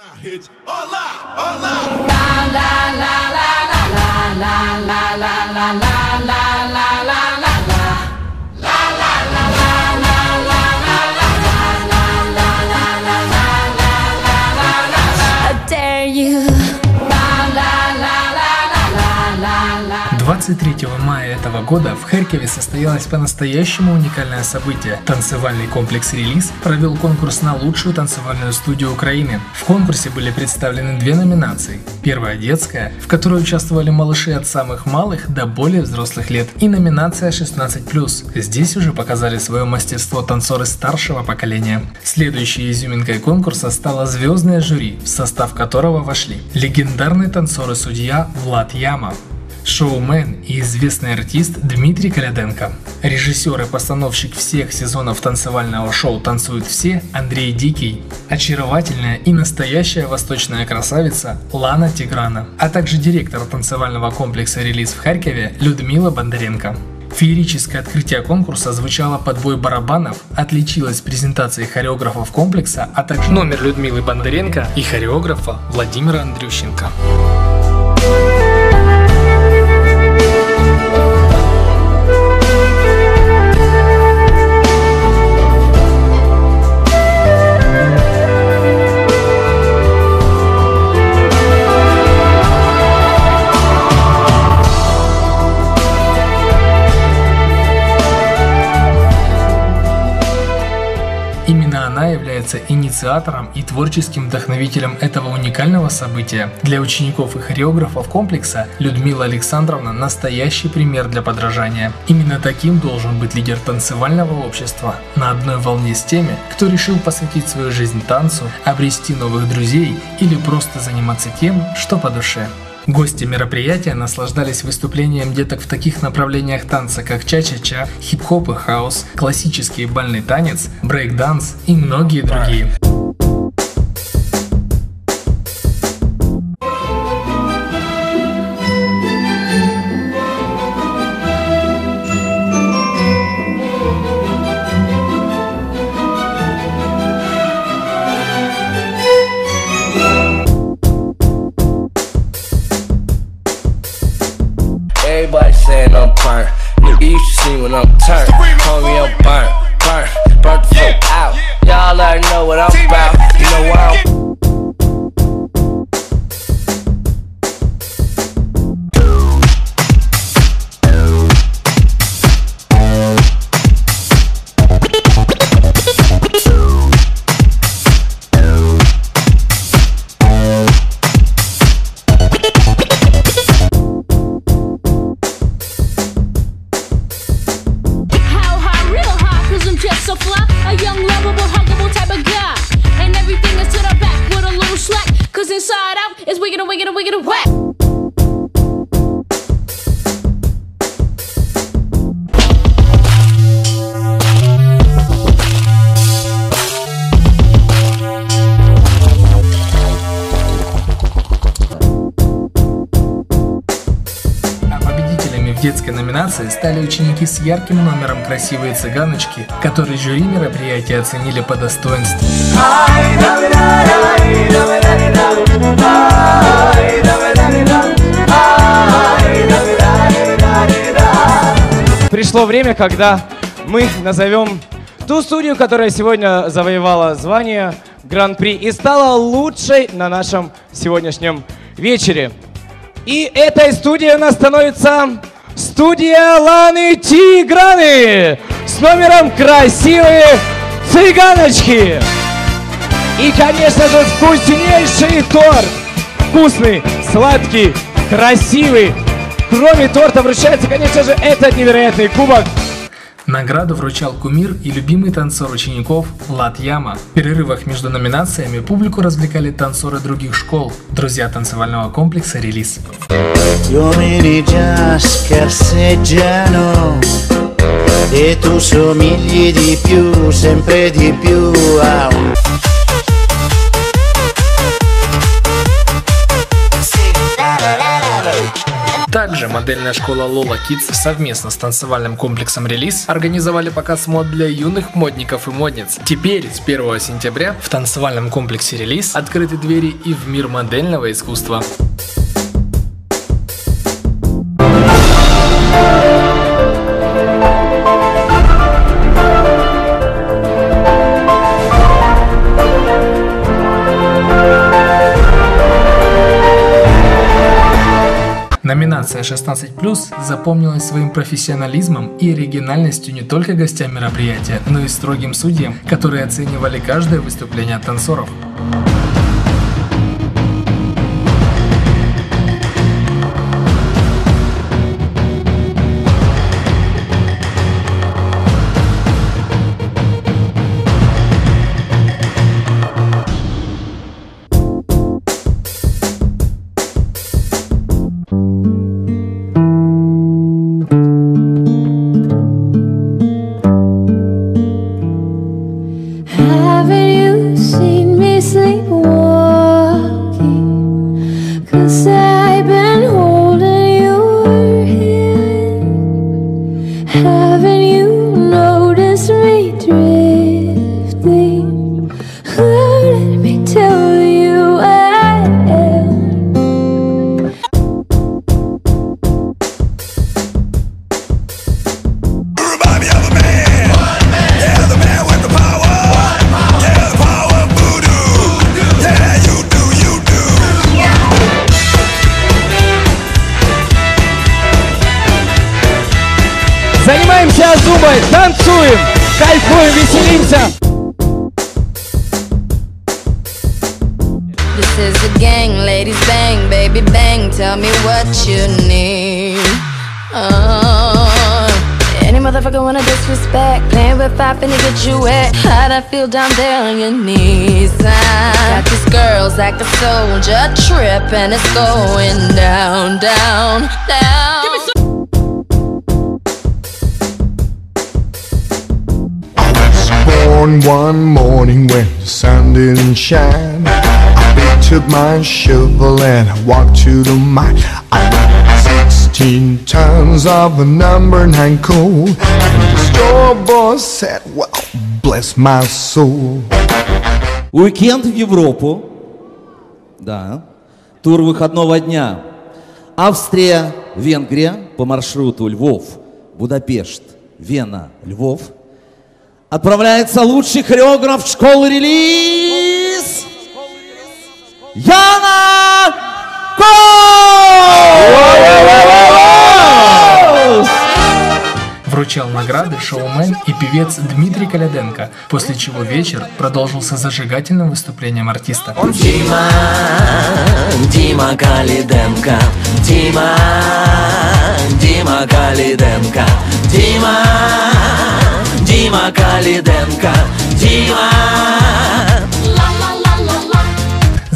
na Lá, lá, lá, lá, lá, lá, lá, lá, lá, lá, lá. 23 мая этого года в Харькове состоялось по-настоящему уникальное событие. Танцевальный комплекс «Релиз» провел конкурс на лучшую танцевальную студию Украины. В конкурсе были представлены две номинации. Первая – детская, в которой участвовали малыши от самых малых до более взрослых лет, и номинация 16+. Здесь уже показали свое мастерство танцоры старшего поколения. Следующей изюминкой конкурса стало звездное жюри, в состав которого вошли легендарный танцор и судья Влад Яма, шоумен и известный артист Дмитрий Коляденко, режиссер и постановщик всех сезонов танцевального шоу «Танцуют все» Андрей Дикий, очаровательная и настоящая восточная красавица Лана Тиграна, а также директор танцевального комплекса «Релиз» в Харькове Людмила Бондаренко. Феерическое открытие конкурса звучало под бой барабанов, отличилось презентацией хореографов комплекса, а также номер Людмилы Бондаренко и хореографа Владимира Андрющенко. Является инициатором и творческим вдохновителем этого уникального события. Для учеников и хореографов комплекса Людмила Александровна – настоящий пример для подражания. Именно таким должен быть лидер танцевального общества, на одной волне с теми, кто решил посвятить свою жизнь танцу, обрести новых друзей или просто заниматься тем, что по душе. Гости мероприятия наслаждались выступлением деток в таких направлениях танца, как ча-ча-ча, хип-хоп и хаус, классический бальный танец, брейк-данс и многие другие. Номинации стали ученики с ярким номером «Красивые цыганочки», который жюри мероприятия оценили по достоинству. Пришло время, когда мы назовем ту студию, которая сегодня завоевала звание Гран-при и стала лучшей на нашем сегодняшнем вечере. И этой студией у нас становится студия Ланы Тиграны с номером «Красивые цыганочки». И, конечно же, вкуснейший торт. Вкусный, сладкий, красивый. Кроме торта вручается, конечно же, этот невероятный кубок. Награду вручал кумир и любимый танцор учеников Влад Яма. В перерывах между номинациями публику развлекали танцоры других школ, друзья танцевального комплекса «Релиз». E tu somigli di più, sempre di più a un модельная школа Lola Kids совместно с танцевальным комплексом «Релиз» организовали показ мод для юных модников и модниц. Теперь, с 1 сентября, в танцевальном комплексе «Релиз» открыты двери и в мир модельного искусства. Номинация 16+, запомнилась своим профессионализмом и оригинальностью не только гостям мероприятия, но и строгим судьям, которые оценивали каждое выступление танцоров. Занимаемся зумбой, танцуем, кайфуем, веселимся. This is the gang, ladies bang, baby bang. Tell me what you need. Uh, any motherfucker wanna disrespect, playing with fire finna get you wet. How'd I feel down there on your knees? I got these girls like a soldier trip, and it's going down, down, down. Born one morning when the sun didn't shine. I up my shovel and I walked to the mine. I got 16 tons of the number nine coal. And the store boy said, Well, bless my soul. Уикенд в Европу. Да. Тур выходного дня. Австрия, Венгрия по маршруту Львов, Будапешт, Вена, Львов. Отправляется лучший хореограф школы релиз. Яна Вручал награды шоумен и певец Дмитрий Коляденко, после чего вечер продолжился зажигательным выступлением артиста. Дима, Дима Калиденко, Дима, Дима Калиденко, Дима, Дима Калиденко, Дима.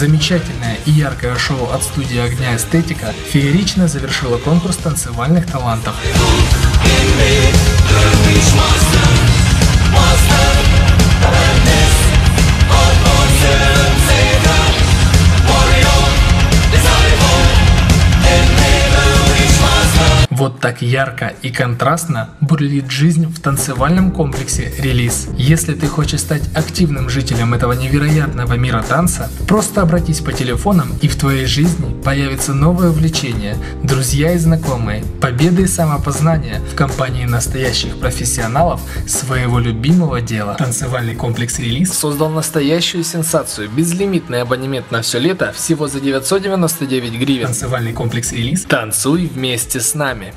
Замечательное и яркое шоу от студии «Огня Эстетика» феерично завершило конкурс танцевальных талантов. Вот так ярко и контрастно бурлит жизнь в танцевальном комплексе «Релиз». Если ты хочешь стать активным жителем этого невероятного мира танца, просто обратись по телефонам и в твоей жизни появится новое увлечение, друзья и знакомые, победы и самопознание в компании настоящих профессионалов своего любимого дела. Танцевальный комплекс «Релиз» создал настоящую сенсацию. Безлимитный абонемент на все лето всего за 999 гривен. Танцевальный комплекс «Релиз» Танцуй вместе с нами.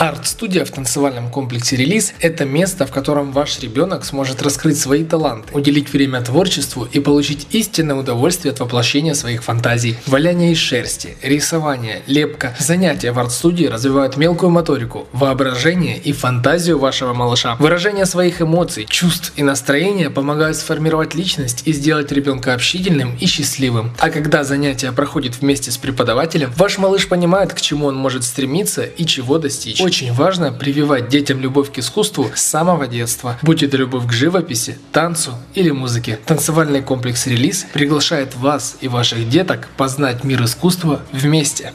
Арт-студия в танцевальном комплексе «Релиз» – это место, в котором ваш ребенок сможет раскрыть свои таланты, уделить время творчеству и получить истинное удовольствие от воплощения своих фантазий. Валяние из шерсти, рисование, лепка. Занятия в арт-студии развивают мелкую моторику, воображение и фантазию вашего малыша. Выражение своих эмоций, чувств и настроения помогают сформировать личность и сделать ребенка общительным и счастливым. А когда занятия проходят вместе с преподавателем, ваш малыш понимает, к чему он может стремиться и чего достичь. Очень важно прививать детям любовь к искусству с самого детства, будь это любовь к живописи, танцу или музыке. Танцевальный комплекс «Релиз» приглашает вас и ваших деток познать мир искусства вместе.